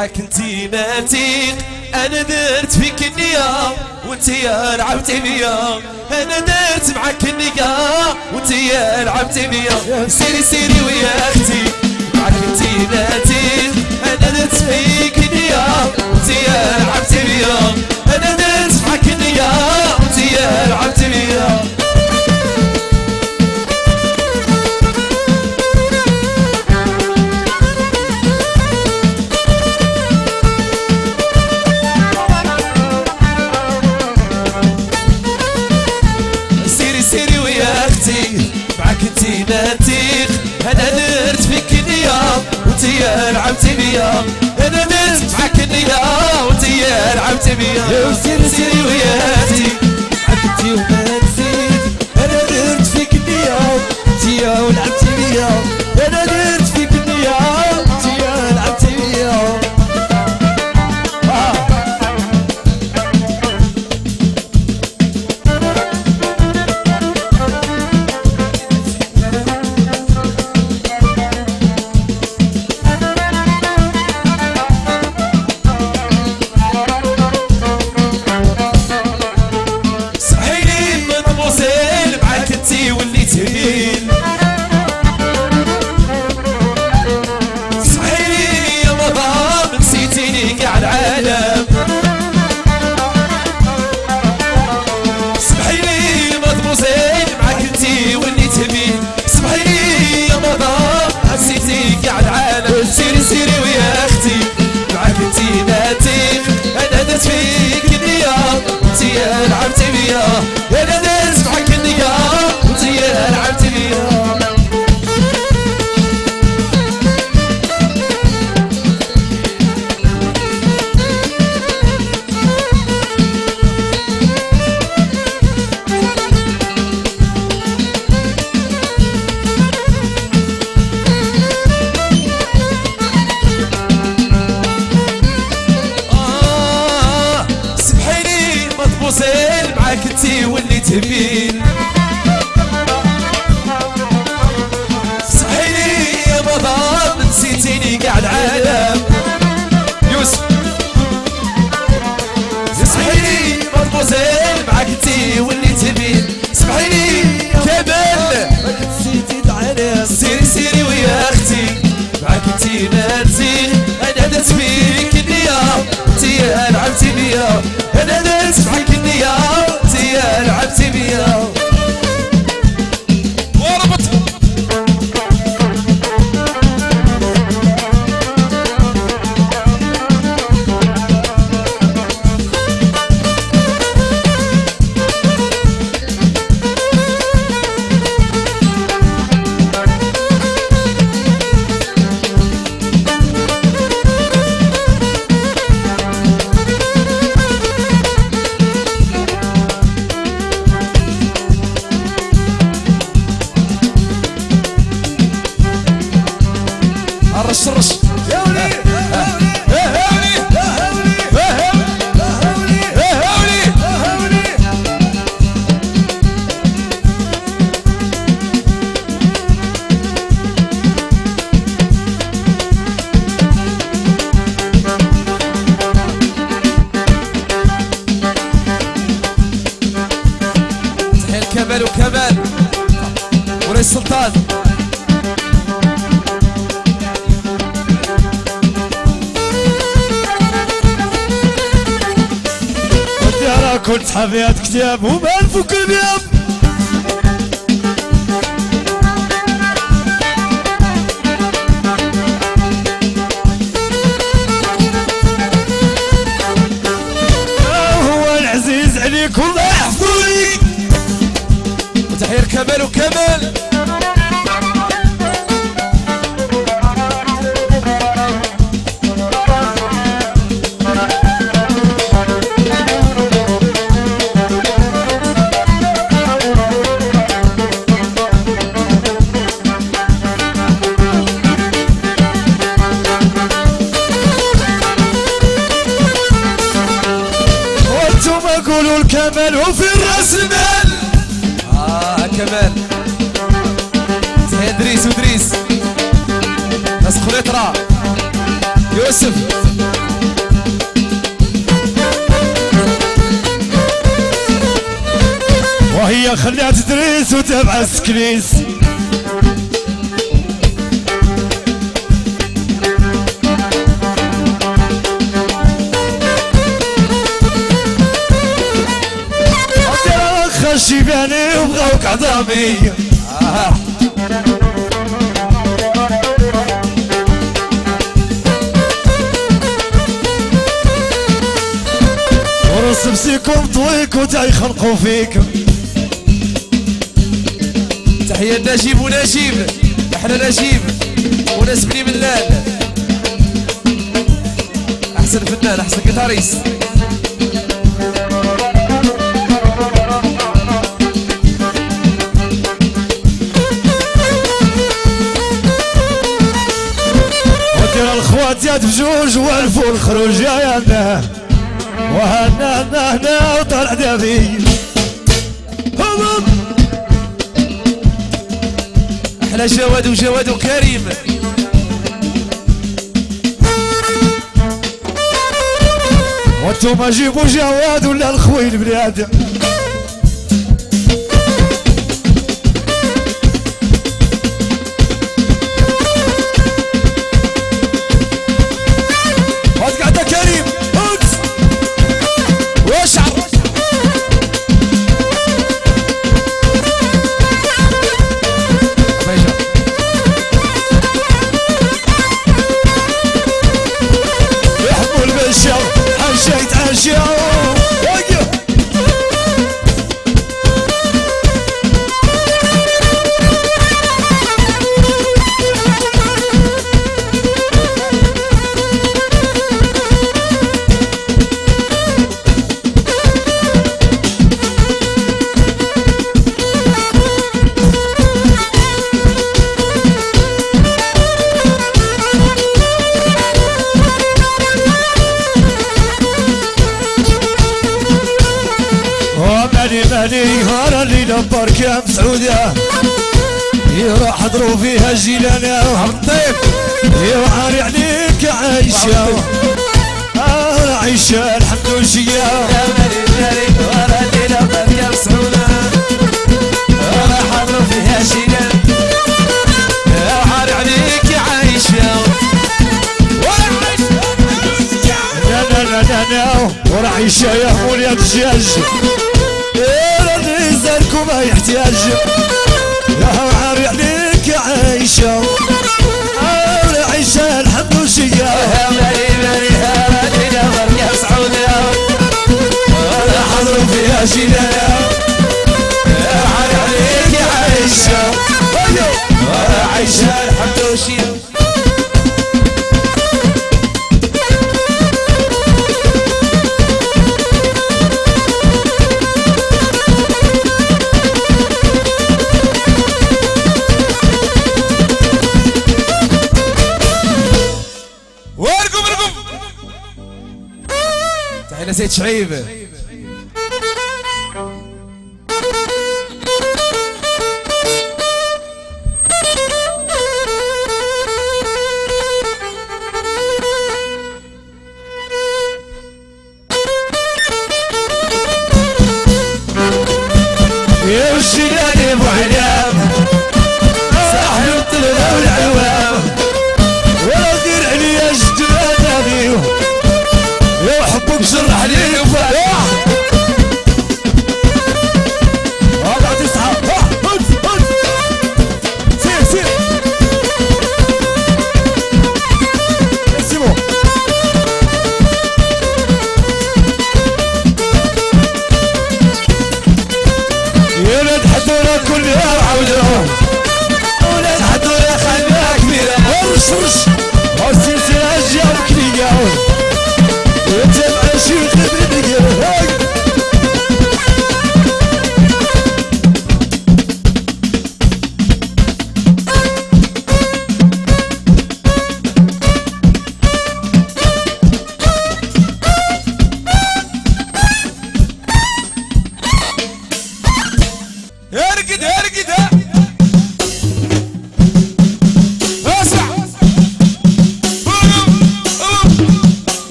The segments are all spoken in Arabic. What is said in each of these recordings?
معك انتي ناتيق أنا درت فيك النية وانتي لعبتي بيا أنا درت معك النية وانتي لعبتي بيا سيري سيري ويا أختي. سيري سيري ويا أختي. معاك انتي ما أنا درت فيك النية انتي لعبتي بيا. ورئيس سلطان كنت حبيت كتاب وما نفك البياب وتبع السكليس خشيباني وبغاوك عظامي. آه. ورسم سيكم طويك وتاي خلقوا فيكم تحية نجيب ونجيب. إحنا نجيب وناس بني ملال أحسن فنان أحسن ودير الخواتيات بجوج والفوا الخروج يا انا وهنا هنا هنا وطلع دافي أحلى جواد وجواد وكريم. وانتوما جيبوا جواد ولا الخوين بنادم فيها جيلانا الطيب يوعر عليك عايشة. آه عايشة الحمد لله يا مالي مالي ورا الليلة باركة مسعودة ورا حضروا فيها شيلان يا عار عليك يا عايشة ورا عايشة يا مولي الدجاج يا اللي زاركم ما يحتاج Neze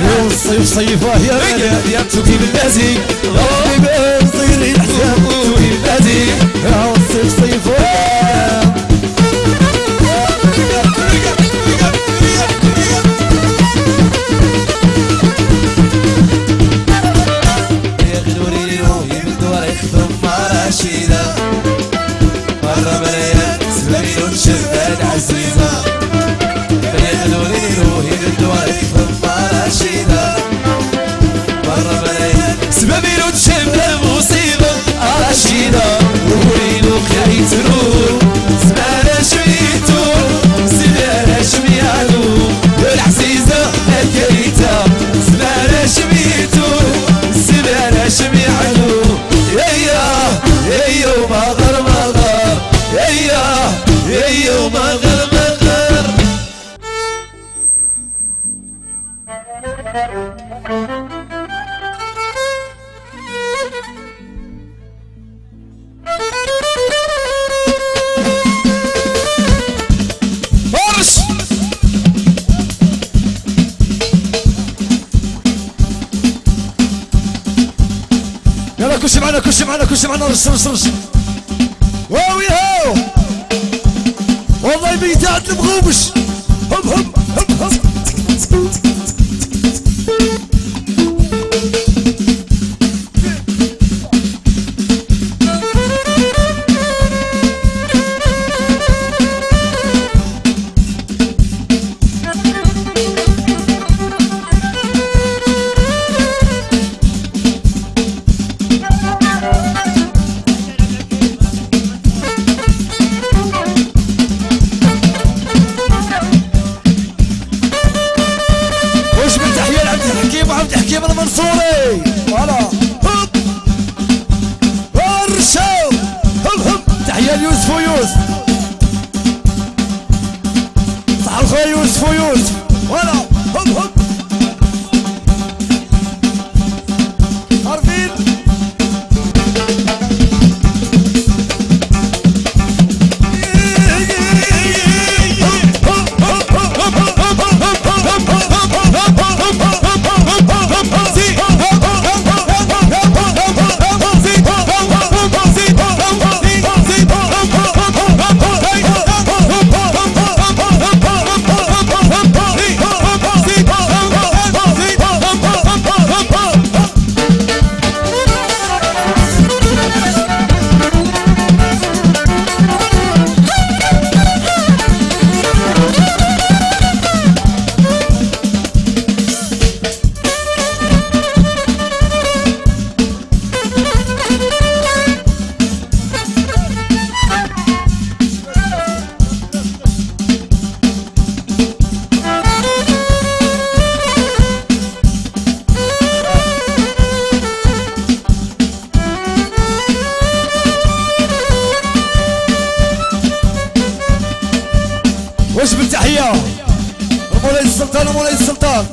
بلادي صيفه يا بلادي توكي بلادي غربي بين طيري الحساب توكي بلادي والصيف صيفه هي وما غير يلا كش معنا كش معنا كش معنا رش رش رش moves يوسف ويوسف. صح الخويا يوسف ويوسف. واجب التحيه مولاي السلطان مولاي السلطان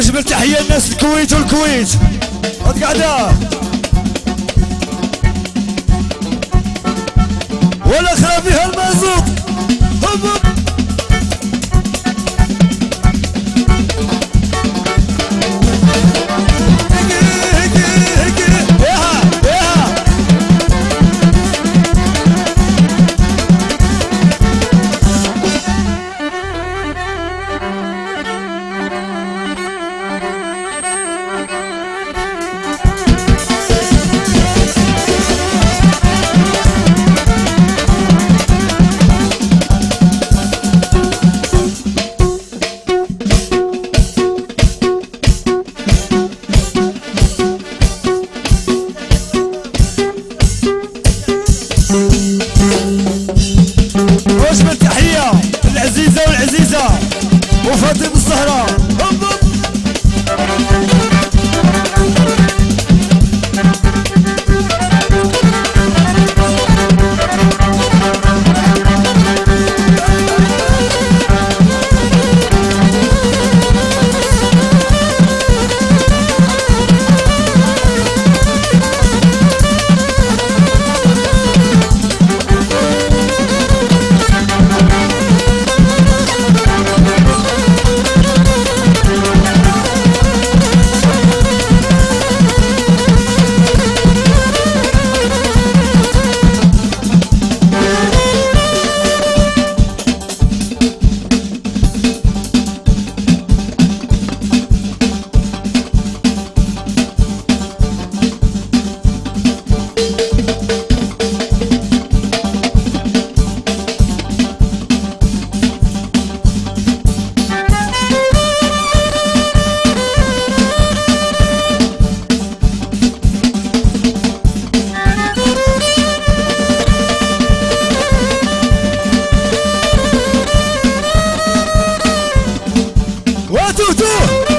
وجبل تحية الناس الكويت والكويت. هاد قاعدة. ولا خرا فيها two two.